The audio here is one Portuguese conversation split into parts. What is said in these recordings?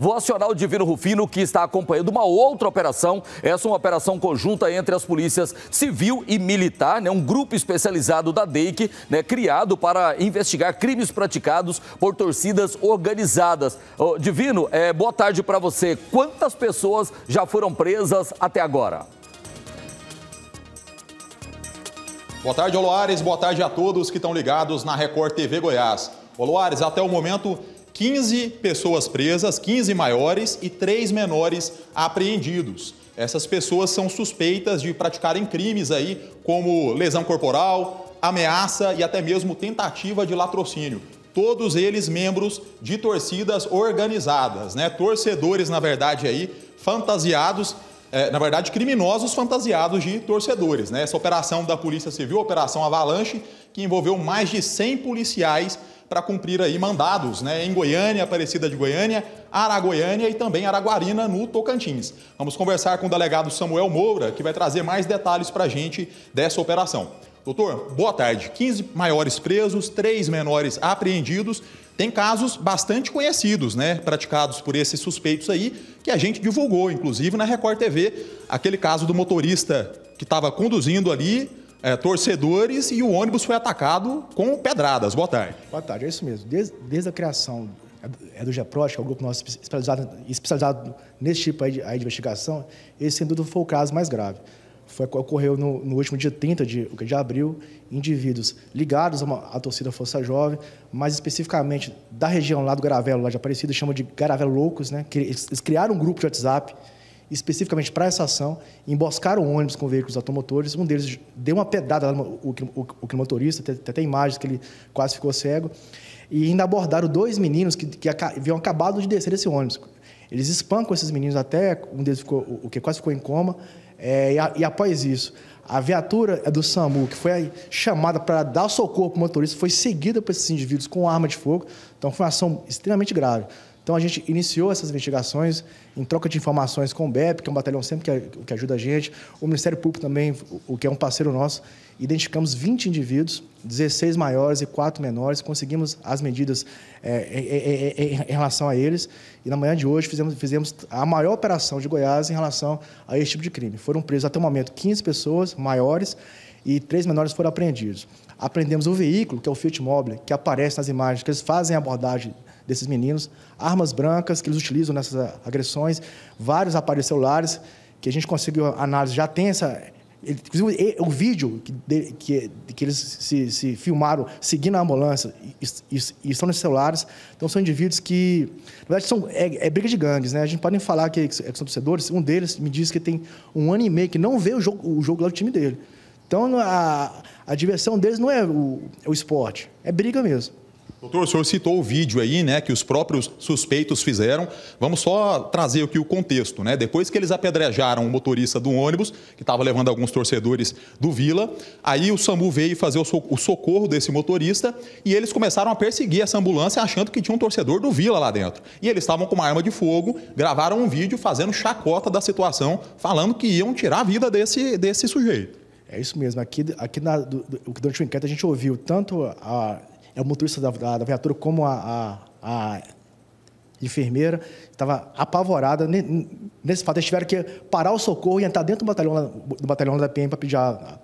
Vou acionar o Divino Rufino, que está acompanhando uma outra operação. Essa é uma operação conjunta entre as polícias civil e militar, né? um grupo especializado da DEIC, né? criado para investigar crimes praticados por torcidas organizadas. Ô, Divino, é, boa tarde para você. Quantas pessoas já foram presas até agora? Boa tarde, Oloares. Boa tarde a todos que estão ligados na Record TV Goiás. Oloares, até o momento, 15 pessoas presas, 15 maiores e 3 menores apreendidos. Essas pessoas são suspeitas de praticarem crimes aí, como lesão corporal, ameaça e até mesmo tentativa de latrocínio. Todos eles membros de torcidas organizadas, né? Torcedores, na verdade, aí, fantasiados é, na verdade, criminosos fantasiados de torcedores. Né? Essa operação da Polícia Civil, Operação Avalanche, que envolveu mais de 100 policiais para cumprir aí mandados né, em Goiânia, Aparecida de Goiânia, Aragoiânia e também Araguarina, no Tocantins. Vamos conversar com o delegado Samuel Moura, que vai trazer mais detalhes para a gente dessa operação. Doutor, boa tarde. 15 maiores presos, três menores apreendidos. Tem casos bastante conhecidos, né, praticados por esses suspeitos aí, que a gente divulgou, inclusive na Record TV, aquele caso do motorista que estava conduzindo ali é, torcedores e o ônibus foi atacado com pedradas. Boa tarde. Boa tarde, é isso mesmo. Desde, desde a criação é do GEPROS, que é o grupo nosso especializado, especializado nesse tipo de, de investigação, esse sem dúvida foi o caso mais grave. Foi, ocorreu no, no último dia 30 de, de abril, indivíduos ligados à torcida Força Jovem, mais especificamente da região lá do Garavelo, lá de Aparecida, chama de Garavelo Loucos, né? Eles criaram um grupo de WhatsApp especificamente para essa ação, emboscaram ônibus com veículos automotores. Um deles deu uma pedrada no o, o, o tem até imagens que ele quase ficou cego. E ainda abordaram dois meninos que, que haviam acabado de descer desse ônibus. Eles espancam esses meninos até, um deles ficou, o que quase ficou em coma. É, e, a, e, após isso, a viatura do SAMU, que foi chamada para dar socorro para o motorista, foi seguida por esses indivíduos com arma de fogo. Então, foi uma ação extremamente grave. Então a gente iniciou essas investigações em troca de informações com o BEP, que é um batalhão sempre que, que ajuda a gente, o Ministério Público também, o que é um parceiro nosso. Identificamos 20 indivíduos, 16 maiores e 4 menores, conseguimos as medidas é, é, é, em relação a eles. E na manhã de hoje fizemos, fizemos a maior operação de Goiás em relação a esse tipo de crime. Foram presos até o momento 15 pessoas maiores e três menores foram apreendidos. Apreendemos o veículo, que é o Fiat Mobile, que aparece nas imagens, que eles fazem abordagem desses meninos, armas brancas que eles utilizam nessas agressões, vários aparelhos celulares que a gente conseguiu análise, já tem essa Inclusive, o vídeo que, que, que eles se, se, filmaram seguindo a ambulância e, e, e, estão nos celulares. Então, são indivíduos que, na verdade, são, é, é briga de gangues. Né? A gente pode nem falar que, que, são torcedores. Um deles me disse que tem um ano e meio que não vê o jogo, o jogo lá do time dele. Então, a, a diversão deles não é o, é o esporte, é briga mesmo. Doutor, o senhor citou o vídeo aí, né, que os próprios suspeitos fizeram. Vamos só trazer aqui o contexto, né? Depois que eles apedrejaram o motorista do ônibus, que estava levando alguns torcedores do Vila, aí o SAMU veio fazer o socorro desse motorista e eles começaram a perseguir essa ambulância achando que tinha um torcedor do Vila lá dentro. E eles estavam com uma arma de fogo, gravaram um vídeo fazendo chacota da situação, falando que iam tirar a vida desse, desse sujeito. É isso mesmo. Aqui, aqui na, do, do, durante o enquete a gente ouviu tanto a é o motorista da, da, da viatura como a, a, a enfermeira estava apavorada nesse fato. Eles tiveram que parar o socorro e entrar dentro do batalhão, do batalhão da PM para pedir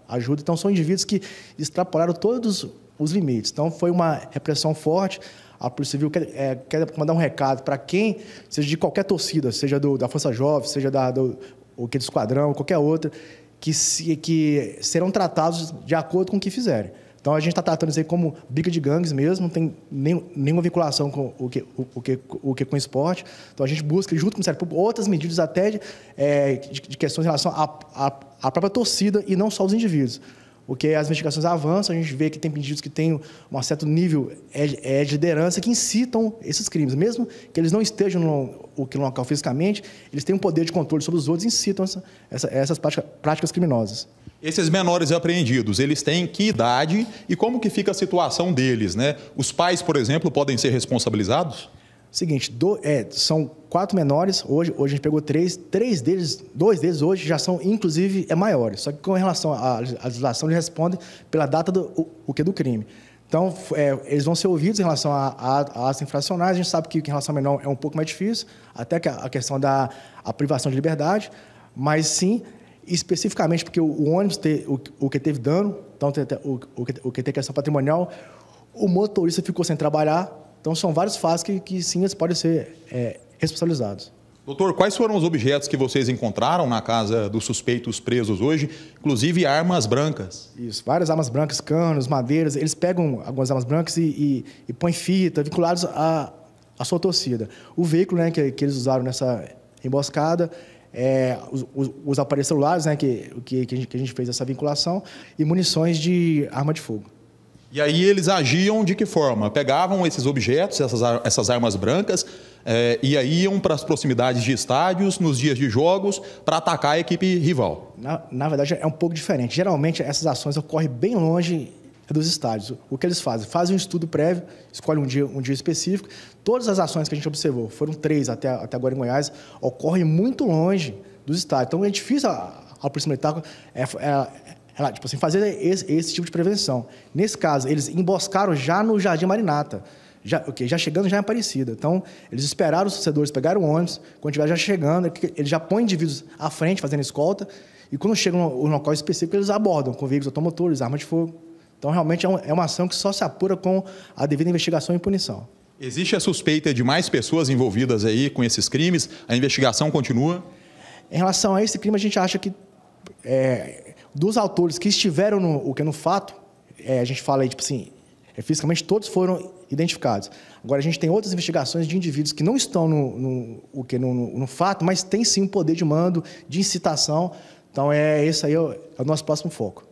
ajuda. Então, são indivíduos que extrapolaram todos os limites. Então, foi uma repressão forte. A Polícia Civil quer, é, quer mandar um recado para quem, seja de qualquer torcida, seja do, da Força Jovem, seja da, do, do Esquadrão, qualquer outra, que, se, que serão tratados de acordo com o que fizerem. Então a gente está tratando isso aí como briga de gangues mesmo, não tem nenhuma vinculação com o que, o, o, que, o que com o esporte. Então a gente busca, junto com o Ministério Público, outras medidas até de, é, de, de questões em relação à própria torcida e não só os indivíduos. Porque as investigações avançam, a gente vê que tem indivíduos que têm um certo nível é, é de liderança que incitam esses crimes. Mesmo que eles não estejam no, local fisicamente, eles têm um poder de controle sobre os outros e incitam essa, essa, essas práticas criminosas. Esses menores apreendidos, eles têm que idade e como que fica a situação deles, né? Os pais, por exemplo, podem ser responsabilizados? Seguinte, do, é, são quatro menores, hoje, hoje a gente pegou três, três deles, dois deles hoje já são, inclusive, é maiores. Só que com relação à legislação, eles respondem pela data do o, o que do crime. Então, é, eles vão ser ouvidos em relação às infracionais. A gente sabe que, que em relação ao menor é um pouco mais difícil, até que a, a questão da a privação de liberdade, mas sim, especificamente porque o, o ônibus, te, o, o, que teve dano, então, o, o, o que tem questão patrimonial, o motorista ficou sem trabalhar. Então, são vários fatos que, que sim, eles podem ser é, responsabilizados. Doutor, quais foram os objetos que vocês encontraram na casa dos suspeitos presos hoje, inclusive armas brancas? Isso, várias armas brancas, canos, madeiras. Eles pegam algumas armas brancas e, e, e põem fita, vinculados à, à sua torcida. O veículo né, que, que eles usaram nessa emboscada, é, os, os, os, aparelhos celulares, né, que, que, que, a gente, que a gente fez essa vinculação, e munições de arma de fogo. E aí eles agiam de que forma? Pegavam esses objetos, essas, essas armas brancas, é, e aí iam para as proximidades de estádios, nos dias de jogos, para atacar a equipe rival. Na, na verdade, é um pouco diferente. Geralmente, essas ações ocorrem bem longe dos estádios. O que eles fazem? Fazem um estudo prévio, escolhem um dia, um dia específico. Todas as ações que a gente observou, foram três até, até agora em Goiás, ocorrem muito longe dos estádios. Então, é difícil a, a polícia militar é, é, tipo assim, fazer esse, esse tipo de prevenção. Nesse caso, eles emboscaram já no Jardim Marinata já, okay, já chegando já em Aparecida. Então, eles esperaram os torcedores pegaram o ônibus, quando estiver já chegando, eles já põem indivíduos à frente fazendo escolta, e quando chegam no local específico, eles abordam com veículos automotores, armas de fogo. Então, realmente é, é uma ação que só se apura com a devida investigação e punição. Existe a suspeita de mais pessoas envolvidas aí com esses crimes? A investigação continua? Em relação a esse crime, a gente acha que é, dos autores que estiveram no, o que no fato, é, a gente fala aí, tipo assim, é, fisicamente todos foram identificados. Agora, a gente tem outras investigações de indivíduos que não estão no, no, o que, no, no fato, mas têm sim um poder de mando, de incitação. Então, é esse aí é o, é o nosso próximo foco.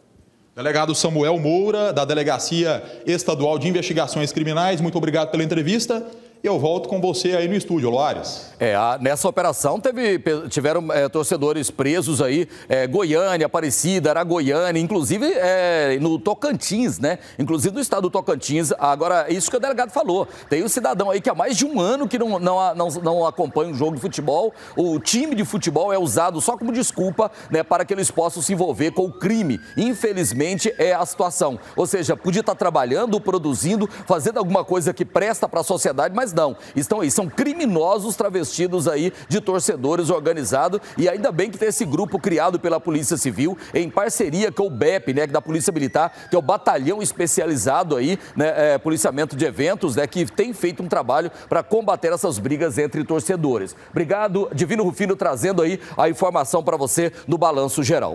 Delegado Samuel Moura, da Delegacia Estadual de Investigações Criminais, muito obrigado pela entrevista eu volto com você aí no estúdio, Loares. É, a, nessa operação teve, tiveram é, torcedores presos aí, é, Goiânia, Aparecida, Aragoiânia, inclusive é, no Tocantins, né? Inclusive no estado do Tocantins. Agora, isso que o delegado falou. Tem um cidadão aí que há mais de um ano que não, não, não, não acompanha um jogo de futebol. O time de futebol é usado só como desculpa né, para que eles possam se envolver com o crime. Infelizmente, é a situação. Ou seja, podia estar trabalhando, produzindo, fazendo alguma coisa que presta para a sociedade, mas não. Estão aí, são criminosos travestidos aí de torcedores organizados e ainda bem que tem esse grupo criado pela Polícia Civil em parceria com o BEP, né, da Polícia Militar, que é o batalhão especializado aí, né, é, policiamento de eventos, né, que tem feito um trabalho para combater essas brigas entre torcedores. Obrigado, Divino Rufino, trazendo aí a informação para você no Balanço Geral.